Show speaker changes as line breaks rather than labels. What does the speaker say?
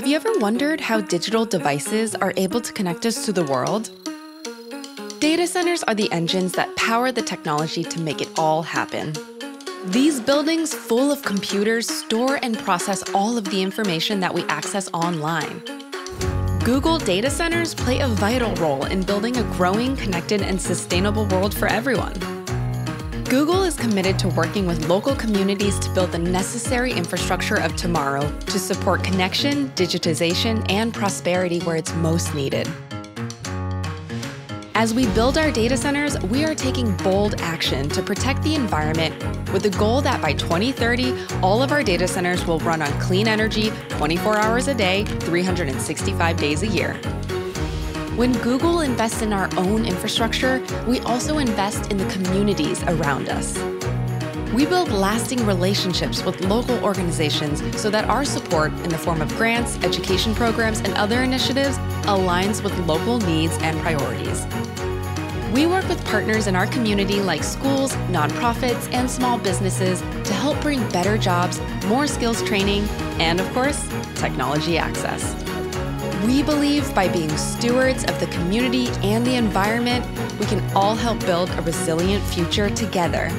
Have you ever wondered how digital devices are able to connect us to the world? Data centers are the engines that power the technology to make it all happen. These buildings full of computers store and process all of the information that we access online. Google data centers play a vital role in building a growing, connected, and sustainable world for everyone. Google is committed to working with local communities to build the necessary infrastructure of tomorrow to support connection, digitization, and prosperity where it's most needed. As we build our data centers, we are taking bold action to protect the environment with the goal that by 2030, all of our data centers will run on clean energy 24 hours a day, 365 days a year. When Google invests in our own infrastructure, we also invest in the communities around us. We build lasting relationships with local organizations so that our support in the form of grants, education programs, and other initiatives aligns with local needs and priorities. We work with partners in our community like schools, nonprofits, and small businesses to help bring better jobs, more skills training, and of course, technology access. We believe by being stewards of the community and the environment, we can all help build a resilient future together.